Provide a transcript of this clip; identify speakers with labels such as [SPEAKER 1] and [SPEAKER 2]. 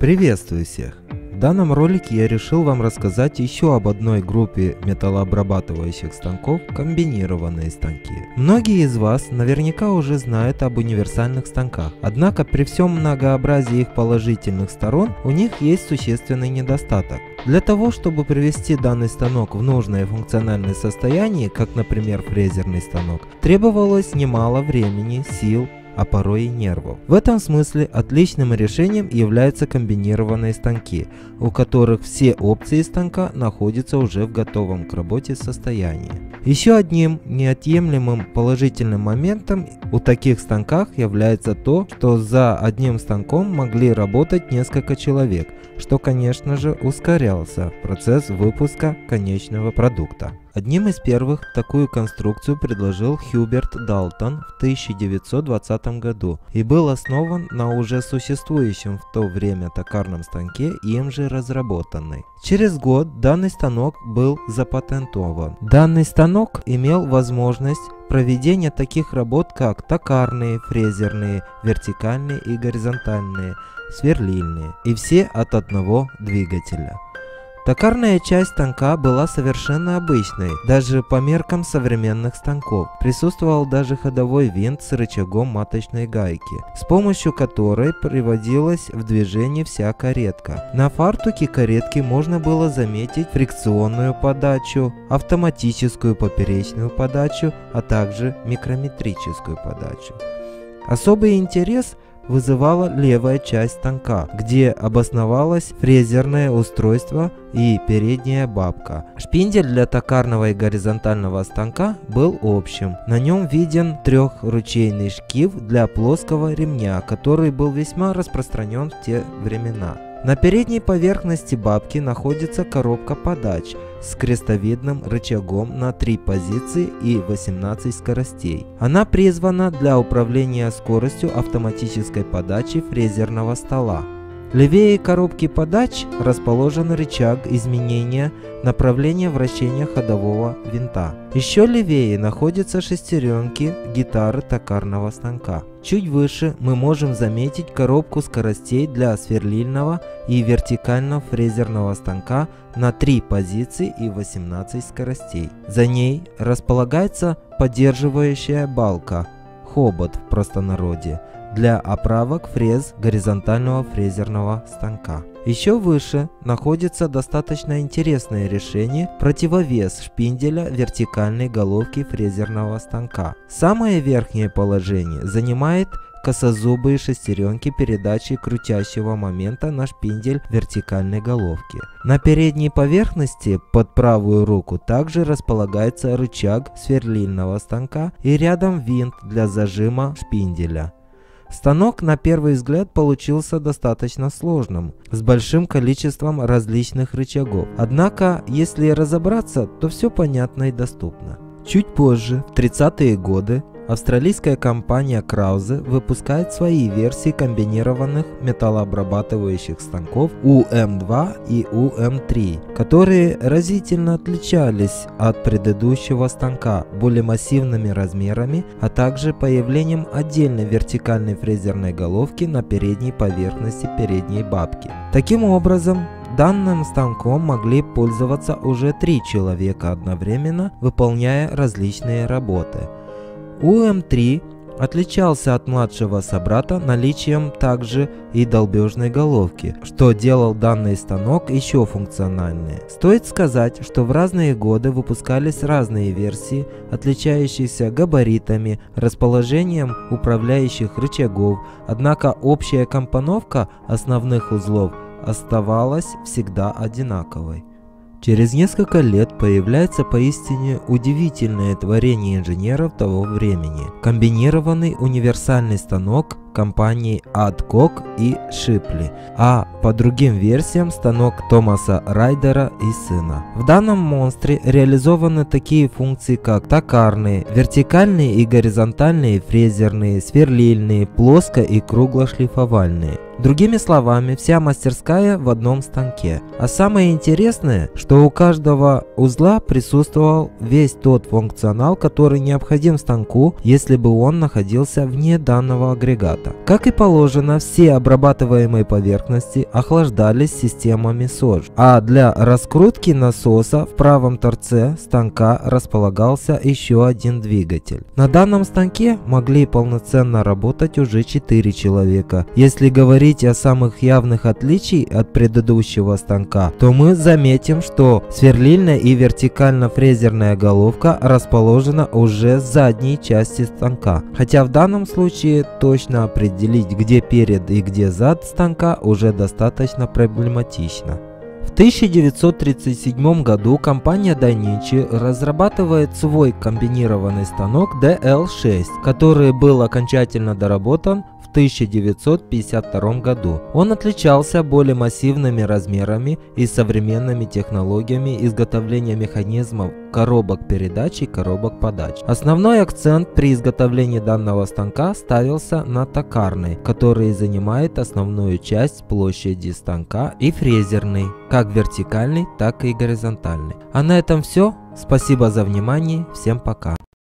[SPEAKER 1] Приветствую всех! В данном ролике я решил вам рассказать еще об одной группе металлообрабатывающих станков – комбинированные станки. Многие из вас наверняка уже знают об универсальных станках, однако при всем многообразии их положительных сторон у них есть существенный недостаток. Для того, чтобы привести данный станок в нужное функциональное состояние, как например фрезерный станок, требовалось немало времени, сил, а порой и нервов. В этом смысле отличным решением являются комбинированные станки, у которых все опции станка находятся уже в готовом к работе состоянии. Еще одним неотъемлемым положительным моментом у таких станках является то, что за одним станком могли работать несколько человек, что конечно же ускорялся процесс выпуска конечного продукта. Одним из первых такую конструкцию предложил Хьюберт Далтон в 1920 году и был основан на уже существующем в то время токарном станке, им же разработанный. Через год данный станок был запатентован. Данный станок имел возможность проведения таких работ, как токарные, фрезерные, вертикальные и горизонтальные, сверлильные, и все от одного двигателя. Токарная часть станка была совершенно обычной, даже по меркам современных станков. Присутствовал даже ходовой винт с рычагом маточной гайки, с помощью которой приводилась в движение вся каретка. На фартуке каретки можно было заметить фрикционную подачу, автоматическую поперечную подачу, а также микрометрическую подачу. Особый интерес – вызывала левая часть станка, где обосновалось фрезерное устройство и передняя бабка. Шпиндель для токарного и горизонтального станка был общим. На нем виден трехручейный шкив для плоского ремня, который был весьма распространен в те времена. На передней поверхности бабки находится коробка подач с крестовидным рычагом на 3 позиции и 18 скоростей. Она призвана для управления скоростью автоматической подачи фрезерного стола. Левее коробки подач расположен рычаг изменения направления вращения ходового винта. Еще левее находятся шестеренки гитары токарного станка. Чуть выше мы можем заметить коробку скоростей для сверлильного и вертикального фрезерного станка на 3 позиции и 18 скоростей. За ней располагается поддерживающая балка, хобот в простонародье, для оправок фрез горизонтального фрезерного станка. Еще выше находится достаточно интересное решение противовес шпинделя вертикальной головки фрезерного станка. Самое верхнее положение занимает косозубые шестеренки передачи крутящего момента на шпиндель вертикальной головки. На передней поверхности под правую руку также располагается рычаг сверлильного станка и рядом винт для зажима шпинделя. Станок на первый взгляд получился достаточно сложным, с большим количеством различных рычагов. Однако, если разобраться, то все понятно и доступно. Чуть позже, в 30-е годы, Австралийская компания Krause выпускает свои версии комбинированных металлообрабатывающих станков UM2 и UM3, которые разительно отличались от предыдущего станка более массивными размерами, а также появлением отдельной вертикальной фрезерной головки на передней поверхности передней бабки. Таким образом, Данным станком могли пользоваться уже три человека одновременно, выполняя различные работы – УМ-3 отличался от младшего собрата наличием также и долбежной головки, что делал данный станок еще функциональнее. Стоит сказать, что в разные годы выпускались разные версии, отличающиеся габаритами, расположением управляющих рычагов, однако общая компоновка основных узлов оставалась всегда одинаковой. Через несколько лет появляется поистине удивительное творение инженеров того времени – комбинированный универсальный станок компании Adcock и Shipley, а по другим версиям станок Томаса Райдера и сына. В данном монстре реализованы такие функции, как токарные, вертикальные и горизонтальные фрезерные, сверлильные, плоско- и круглошлифовальные. Другими словами, вся мастерская в одном станке. А самое интересное, что у каждого узла присутствовал весь тот функционал, который необходим станку, если бы он находился вне данного агрегата. Как и положено, все обрабатываемые поверхности охлаждались системами СОЖ, а для раскрутки насоса в правом торце станка располагался еще один двигатель. На данном станке могли полноценно работать уже 4 человека. Если говорить о самых явных отличий от предыдущего станка, то мы заметим, что сверлильная и вертикально-фрезерная головка расположена уже в задней части станка. Хотя в данном случае точно определить, где перед и где зад станка уже достаточно проблематично. В 1937 году компания Dainichi разрабатывает свой комбинированный станок DL6, который был окончательно доработан в 1952 году. Он отличался более массивными размерами и современными технологиями изготовления механизмов коробок передач и коробок подач. Основной акцент при изготовлении данного станка ставился на токарный, который занимает основную часть площади станка и фрезерный, как вертикальный, так и горизонтальный. А на этом все. Спасибо за внимание. Всем пока.